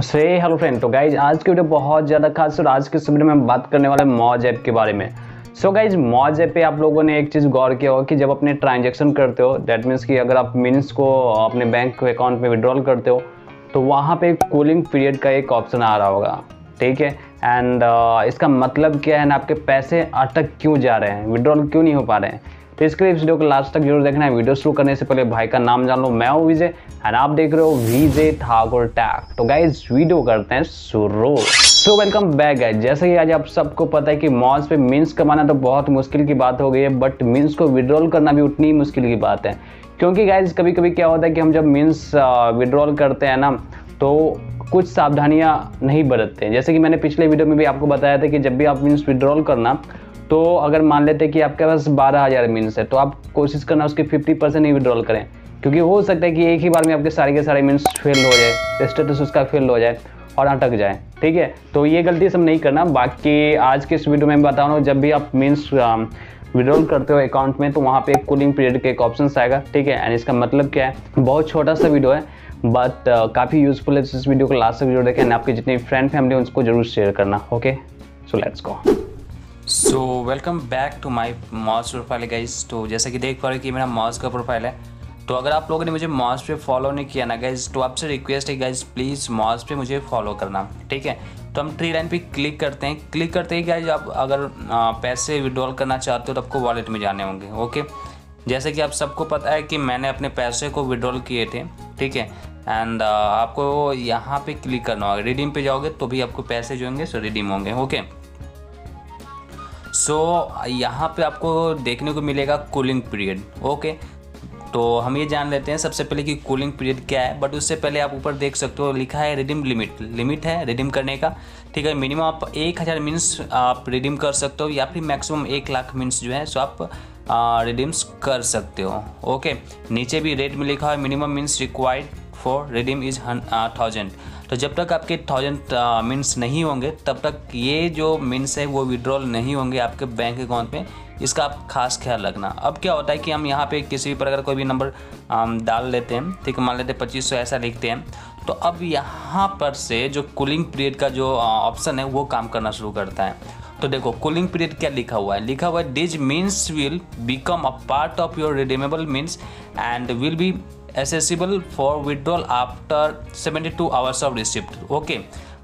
से hello friend तो guys आज की वीडियो बहुत ज़्यादा खास और आज के वीडियो में हम बात करने वाले मौज ऐप के बारे में। सो गाइज़ मौज ऐप पे आप लोगों ने एक चीज़ गौर किया होगा कि जब अपने ट्रांजेक्शन करते हो डेट मीन्स कि अगर आप मीन्स को अपने बैंक अकाउंट में विड्रॉल करते हो तो वहाँ पे कूलिंग पीरियड का एक ऑप्शन आ रहा होगा। ठीक है? एंड uh, इसका मतलब क्या है ना आपके पैसे अटक क्यों जा रहे हैं? विड्रॉल क्यों नहीं हो पा रहे हैं? तो इसके लिए इस वीडियो को लास्ट तक ज़रूर देखना है। वीडियो शुरू करने से पहले भाई का नाम जान लो। मैं हूँ विजय एंड आप देख रहे हो विजय ठाकुर टैक तो गाइज़ वीडियो करते हैं शुरू। सो वेलकम बैक गाइज़ जैसे कि आज आप सबको पता है कि मॉल्स पे मीन्स कमाना तो बहुत मुश्किल की बात हो गई है बट मीन्स को विड्रॉल करना भी उतनी मुश्किल की बात है। क्योंकि गाइज़ कभी कभी क्या होता है कि हम जब मीन्स विड्रॉल करते हैं ना तो कुछ सावधानियाँ नहीं बरतते हैं। जैसे कि मैंने पिछले वीडियो में भी आपको बताया था कि जब भी आप मीन्स विड्रॉल करना तो अगर मान लेते हैं कि आपके पास बारह हज़ार मीन्स है तो आप कोशिश करना उसके फिफ्टी परसेंट ही विड्रॉल करें। क्योंकि हो सकता है कि एक ही बार में आपके सारे के सारे मीन्स फेल हो जाए स्टेटस उसका फेल हो जाए और अटक जाए। ठीक है? तो ये गलती सब नहीं करना। बाकी आज के इस वीडियो में बता रहा हूँ जब भी आप मीन्स विड्रॉल करते हो अकाउंट में तो वहाँ पे एक कूलिंग पीरियड के एक ऑप्शन आएगा। ठीक है? एंड इसका मतलब क्या है? बहुत छोटा सा वीडियो है बट uh, काफ़ी यूजफुल है। इस वीडियो को लास्ट तक वीडियो देखें। आपकी जितनी फ्रेंड फैमिली उसको ज़रूर शेयर करना। Okay so let's go so welcome back to my moss profile guys तो जैसा कि देख पा रहे कि मेरा मॉस का प्रोफ़ाइल है। तो अगर आप लोगों ने मुझे मॉस पे फॉलो नहीं किया ना गाइज़ तो आपसे रिक्वेस्ट है गाइज़ प्लीज़ मॉस पे मुझे फॉलो करना, ठीक है? तो हम थ्री लाइन पे क्लिक करते हैं। क्लिक करते ही गाइज़ आप अगर पैसे विड्रॉल करना चाहते हो तो आपको वॉलेट में जाने होंगे ओके जैसे कि आप सबको पता है कि मैंने अपने पैसे को विड्रॉल किए थे, ठीक है? एंड आपको यहाँ पे क्लिक करना होगा। रिडीम पे जाओगे तो भी आपको पैसे जो होंगे सो रिडीम होंगे ओके सो so, यहाँ पे आपको देखने को मिलेगा कूलिंग पीरियड ओके तो हम ये जान लेते हैं सबसे पहले कि कूलिंग पीरियड क्या है बट उससे पहले आप ऊपर देख सकते हो लिखा है रिडीम लिमिट लिमिट है रिडीम करने का ठीक है? मिनिमम आप एक हज़ार मीन्स आप रिडीम कर सकते हो या फिर मैक्सिमम एक लाख मीन्स जो है सो आप रिडीम्स कर सकते हो ओके नीचे भी रेट में लिखा है minimum means required for redeem is thousand तो जब तक आपके थाउज़ेंड मीन्स नहीं होंगे, तब तक ये जो मीन्स है, वो विड्रॉल नहीं होंगे आपके बैंक अकाउंट में। इसका आप खास ख्याल रखना। अब क्या होता है कि हम यहाँ पे किसी भी प्रकार कोई भी नंबर डाल लेते हैं। ठीक है, मान लेते हैं पच्चीस सौ, ऐसा लिखते हैं। तो अब यहाँ पर से जो कूलिंग पीरियड का जो ऑप्शन है, वो काम करना शुरू करता है। तो देखो कूलिंग पीरियड क्या लिखा हुआ है? लिखा हुआ है these means will become a part of your redeemable means and will be accessible for withdrawal after 72 hours of receipt okay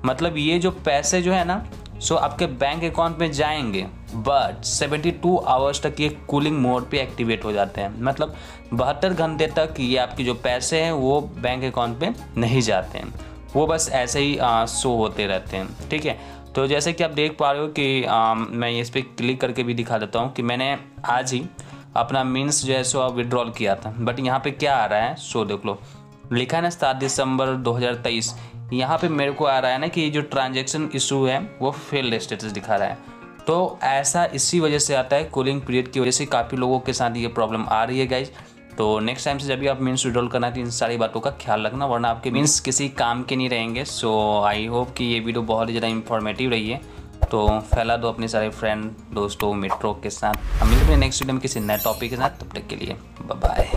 मतलब ये जो पैसे जो है ना सो so आपके बैंक अकाउंट में जाएँगे बट 72 आवर्स तक ये कूलिंग मोड पे एक्टिवेट हो जाते हैं। मतलब बहत्तर घंटे तक ये आपके जो पैसे हैं वो बैंक अकाउंट में नहीं जाते हैं। वो बस ऐसे ही शो होते रहते हैं। ठीक है? तो जैसे कि आप देख पा रहे हो कि आ, मैं इस पर क्लिक करके भी दिखा देता हूँ कि मैंने आज ही अपना मीन्स जो है सो विड्रॉल किया था। बट यहाँ पे क्या आ रहा है? सो देख लो। लिखा है ना, सात दिसंबर 2023 यहाँ पे मेरे को आ रहा है ना कि जो ट्रांजेक्शन इशू है, वो फेल्ड स्टेटस दिखा रहा है। तो ऐसा इसी वजह से आता है कूलिंग पीरियड की वजह से काफ़ी लोगों के साथ ये प्रॉब्लम आ रही है गाइज़ तो नेक्स्ट टाइम से जब भी आप मीन्स विड्रॉल करना तो इन सारी बातों का ख्याल रखना, वरना आपके मीन्स किसी काम के नहीं रहेंगे। सो आई होप कि ये वीडियो बहुत ही ज़्यादा इंफॉर्मेटिव रही है। तो फैला दो अपने सारे फ्रेंड दोस्तों, मित्रों के साथ। हम मिलते हैं नेक्स्ट वीडियो में किसी नए टॉपिक के साथ। तब तक के लिए बाय